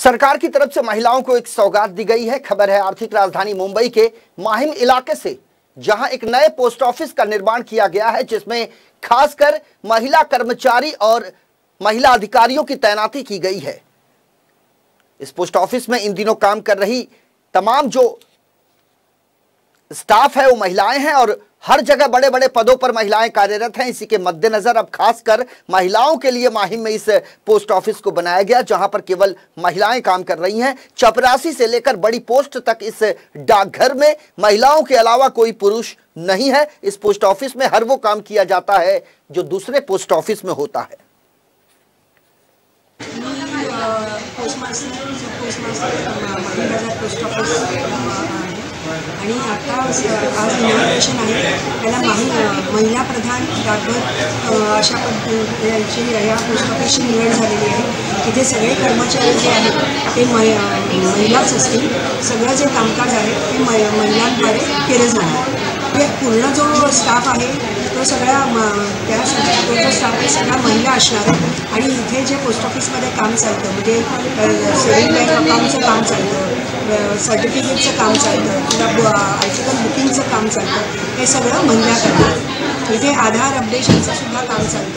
सरकार की तरफ़ से महिलाओं को एक सौगात दी गई है। खबर है, आर्थिक राजधानी मुंबई के माहिम इलाके से, जहाँ एक नए पोस्ट ऑफ़िस का निर्माण किया गया है, जिसमें खासकर महिला कर्मचारी और महिला अधिकारियों की तैनाती की गई है। इस पोस्ट ऑफ़िस में इन दिनों काम कर रही तमाम जो स्टाफ है, वो महिलाएँ हैं और हर जगह बड़े बड़े पदों पर महिलाएँ कार्यरत हैं। इसी के मद्देनजर अब खासकर महिलाओं के लिए माहिम में इस पोस्ट ऑफ़िस को बनाया गया, जहाँ पर केवल महिलाएँ काम कर रही हैं। चपरासी से लेकर बड़ी पोस्ट तक इस डाकघर में महिलाओं के अलावा कोई पुरुष नहीं है। इस पोस्ट ऑफ़िस में हर वो काम किया जाता है जो दूसरे पोस्ट ऑफ़िस में होता है। Post master post master post office आणि आता आज इनॉग्रेशन आहे त्याला माही महिला प्रधान डाकघर अशा पद्धतीची या पोस्ट ऑफिसची निवड झालेली आहे तिथे सगळे कर्मचारी जे आहेत ते महिलाच असतील. सगळं जे कामकाज आहे ते महिलांद्वारे केलं जाणार. ते पूर्ण जो स्टाफ आहे तो सगळ्या त्या तो जो स्टाफ आहे सगळ्या महिला असणार आहे आणि इथे जे पोस्ट ऑफिसमध्ये काम चालतं म्हणजे सेविंग बँक अकाउंटचं काम चालतं सर्टिफिकेटचं काम चालतं किंवा आर्टिकल बुकिंगचं काम चालतं हे सगळं महिला करतात इथे आधार अपडेशनचं सुद्धा काम चालतं.